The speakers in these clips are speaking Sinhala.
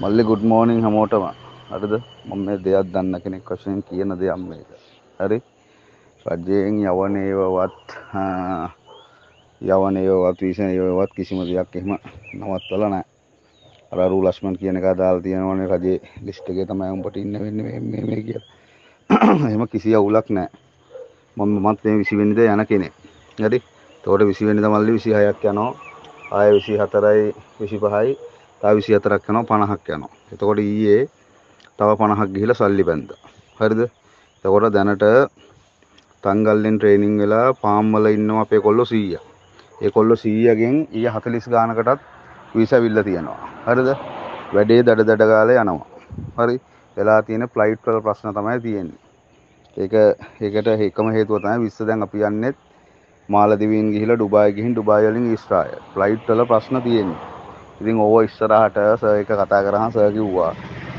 මල්ලි ගුඩ් මෝනිින් හමෝටම. අරද මම මේ දෙයක් දන්න කෙනෙක් වශයෙන් කියන දෙයක් මේක. හරි? රජයෙන් යවන ඒවවත් යවන ඒවත් විෂණ ඒවත් කිසිම දෙයක් එහෙම නවත්වල නෑ අර රූලස්මන් කියන එක දාලා තියෙනවනේ රජේ ලිස්ට් එකේ තමයි උඹට ඉන්න වෙන්නේ මේ මේ කියලා. එහෙම කිසි අවුලක් නෑ මම මත් මේ 20 වෙනිදා යන කෙනෙක්. හරි? එතකොට 20 වෙනිදා මල්ලි? 26ක් යනවා. ආය 24යි 25යි තව 24ක් යනවා 50ක් යනවා. එතකොට ඊයේ තව 50ක් ගිහිලා සල්ලි බැන්දා. හරිද? එතකොට දැනට තංගල්ලෙන් ට්‍රේනින් වෙලා පාම් වල ඉන්නවා අපේ කොල්ලෝ 100. ඒ කොල්ලෝ 100ගෙන් ඊයේ 40 ගානකටත් වීසා විල්ල තියෙනවා. හරිද? වැඩේ දඩ දඩ ගාලා යනවා. හරි? වෙලා තියෙන ෆ්ලයිට් වල ප්‍රශ්න තමයි තියෙන්නේ. ඒක ඒකට එකම හේතුව තමයි විශ්ව දැන් අපි යන්නේ මාලදිවයින් ගිහිලා ඩුබායි ගිහින් ඩුබායි වලින් ඊශ්‍රායල්. ෆ්ලයිට් වල ප්‍රශ්න තියෙන්නේ. ඉතින් ඕව ඉස්සරහට සර් එක කතා කරහම සර් කිව්වා.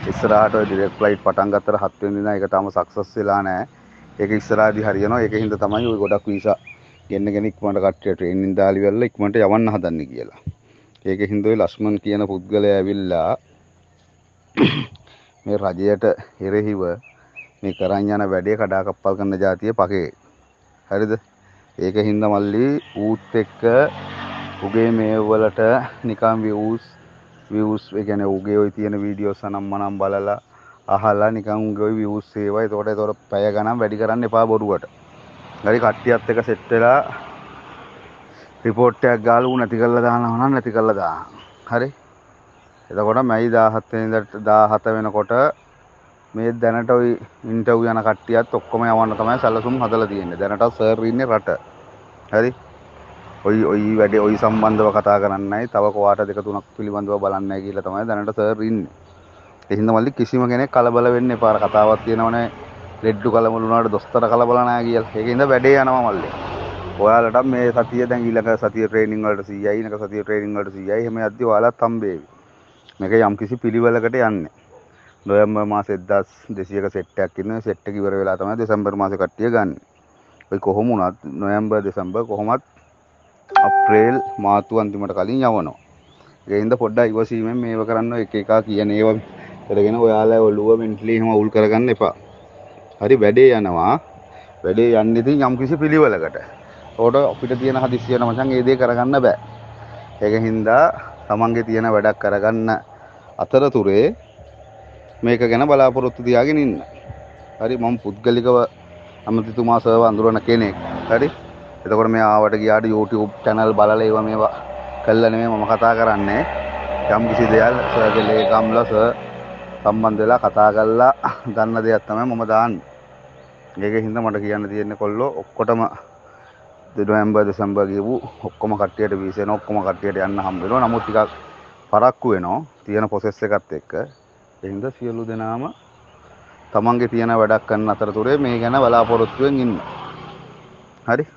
ඉස්සරහට ඩිරෙක්ට් ෆ්ලයිට් පටන් ගත්තට හත් වෙනි දින ඒක තාම සක්සස් වෙලා නැහැ ඒක ඉස්සරහදී හරියනවා. ඒක හින්දා තමයි ওই ගොඩක් වීසා ගෙන්න කෙනෙක් මට කට්ටිය ට්‍රේන් එකෙන් දාලි වෙලා ඉක්මනට යවන්න හදන්නේ කියලා. ඒක හින්දා ওই ලස්මන් කියන පුද්ගලයා ඇවිල්ලා මේ රජයට එරෙහිව මේ කරන් යන වැඩේ කඩාකප්පල් කරන જાතිය පකේ. හරිද? ඒක හින්දා මල්ලි ඌත් එක්ක උගේ මේ වලට නිකම් views views ඒ කියන්නේ උගේ ওই තියෙන වීඩියෝස් අනම්මනම් බලලා අහලා නිකන් උගේ ওই views ඒවා එතකොට එතකොට පැය ගණන් වැඩි කරන්න එපා බොරුවට. හරි කට්ටියත් එක්ක සෙට් වෙලා රිපෝට් එකක් ගාලා ඌ නැති කරලා දානවා නම් නැති කරලා දාන්න. හරි. එතකොට මැයි 17 වෙනිදා 17 වෙනකොට මේ දැනට ওই ඉන්ටර්විව් යන කට්ටියත් ඔක්කොම යවන්න තමයි සැලසුම් හදලා තියෙන්නේ. දැනට සර් ඉන්නේ රට. හරි. ඔයි ඔයි වැඩේ ඔයි සම්බන්ධව කතා කරන්නයි තව කවාට දෙක තුනක් පිළිබඳව බලන්නයි කියලා තමයි දැනට සර් ඉන්නේ. ඒ හින්දා මල්ලි කිසිම කෙනෙක් කලබල වෙන්න එපා. අර කතාවක් තියෙනවනේ ලෙඩ්ඩු කලබල වුණාට දොස්තර කලබල නැහැ කියලා. ඒකින්ද වැඩේ යනවා මල්ලි. ඔයාලට මේ සතිය දැන් ඊළඟ සතිය ට්‍රේනින් වලට 100යි ඊළඟ සතිය ට්‍රේනින් වලට 100යි එහෙම යද්දි ඔයාලත් හම්බේවි. මේක යම් කිසි පිළිවෙලකට යන්නේ. නොවැම්බර් මාසේ 1200ක සෙට් එකක් ඉන්නේ. සෙට් එක ඉවර වෙලා තමයි දෙසැම්බර් මාසේ කට්ටිය ගන්න. ඔයි කොහොම වුණත් නොවැම්බර් දෙසැම්බර් කොහොමත් අප්‍රේල් මාතු අන්තිමට කලින් යවනවා. ඒ හින්දා පොඩ්ඩක් ඉවසීමෙන් මේව කරන්න එක එක කියන ඒවා කරගෙන ඔයාලා ඔළුව මෙන්ටලි එහෙම අවුල් කරගන්න එපා. හරි වැඩේ යනවා. වැඩේ යන්නේ ඉතින් යම්කිසි පිළිවෙලකට. ඒකට අපිට තියෙන හදිස්සිය නම් ඒ දේ කරගන්න බෑ. ඒක හින්දා තමන්ගේ තියෙන වැඩක් කරගන්න අතරතුරේ මේක ගැන බලාපොරොත්තු තියාගෙන ඉන්න. හරි මම පුද්ගලිකව අමතිතුමා සර්ව අඳුරන කෙනෙක්. හරි එතකොට මේ ආවට ගියාට YouTube channel බලලා ඒවා මේවා කළා නෙමෙයි මම කතා කරන්නේ යම් කිසි දෙයක් සර්ගේ ලේකම්ලා සර් සම්බන්ධ වෙලා කතා කරලා දන්න දෙයක් තමයි මම දාන්නේ. ඒකේ හින්දා මට කියන්න තියෙන්නේ කොල්ලෝ ඔක්කොටම නොවැම්බර් දෙසැම්බර් ගියපු ඔක්කොම කට්ටියට වීසෙන ඔක්කොම කට්ටියට යන්න හම්බ වෙනවා. නමුත් ටිකක් පරක්කු වෙනවා තියෙන ප්‍රොසෙස් එකත් එක්ක. ඒ හින්දා සියලු දෙනාම තමන්ගේ තියෙන වැඩක් කරන අතරතුරේ මේ ගැන බලාපොරොත්තුවෙන් ඉන්න. හරි